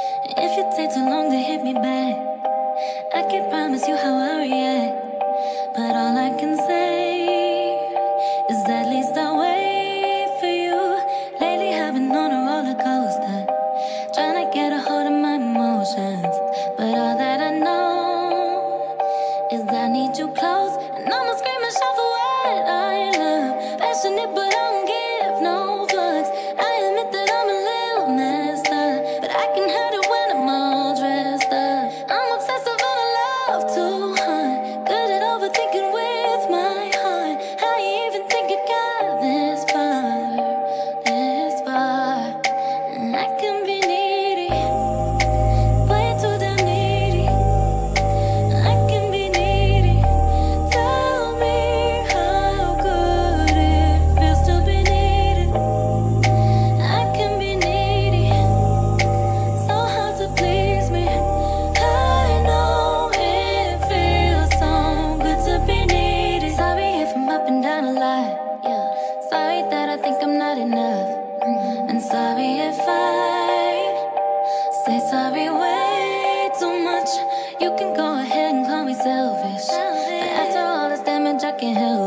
If you take too long to hit me back, I can't promise you how I react. But all I can say is that at least I wait for you. Lately, I've been on a roller coaster, trying to get a hold of my emotions. But all that I know is I need you close, and I'ma scream and shout. sorry way too much. You can go ahead and call me selfish. But after all this damage, I can't help